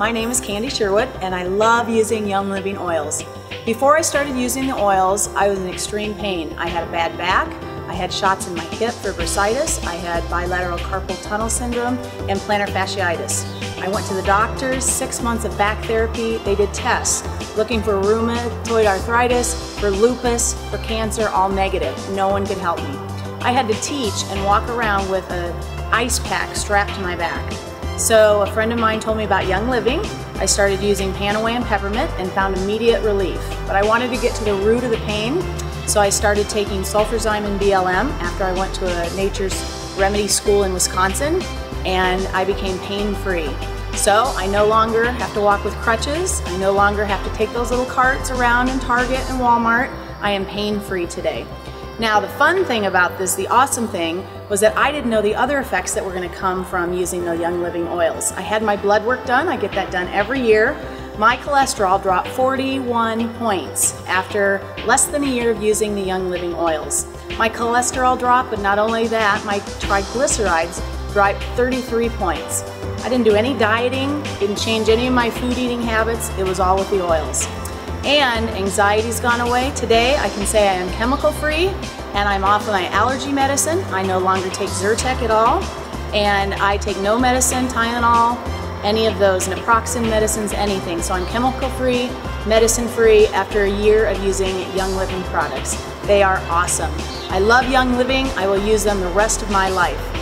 my name is Candi Sherwood and I love using Young Living oils. Before I started using the oils, I was in extreme pain. I had a bad back, I had shots in my hip for bursitis, I had bilateral carpal tunnel syndrome, and plantar fasciitis. I went to the doctors, six months of back therapy. They did tests looking for rheumatoid arthritis, for lupus, for cancer, all negative. No one could help me. I had to teach and walk around with an ice pack strapped to my back. So a friend of mine told me about Young Living. I started using Panaway and Peppermint and found immediate relief. But I wanted to get to the root of the pain, so I started taking Sulfurzyme and BLM after I went to a nature's remedy school in Wisconsin, and I became pain-free. So I no longer have to walk with crutches. I no longer have to take those little carts around in Target and Walmart. I am pain-free today. Now the fun thing about this, the awesome thing, was that I didn't know the other effects that were gonna come from using the Young Living oils. I had my blood work done, I get that done every year. My cholesterol dropped 41 points after less than a year of using the Young Living oils. My cholesterol dropped, but not only that, my triglycerides dropped 33 points. I didn't do any dieting, didn't change any of my food eating habits, it was all with the oils and anxiety's gone away. Today I can say I am chemical free and I'm off of my allergy medicine. I no longer take Zyrtec at all and I take no medicine, Tylenol, any of those, naproxen medicines, anything. So I'm chemical free, medicine free after a year of using Young Living products. They are awesome. I love Young Living. I will use them the rest of my life.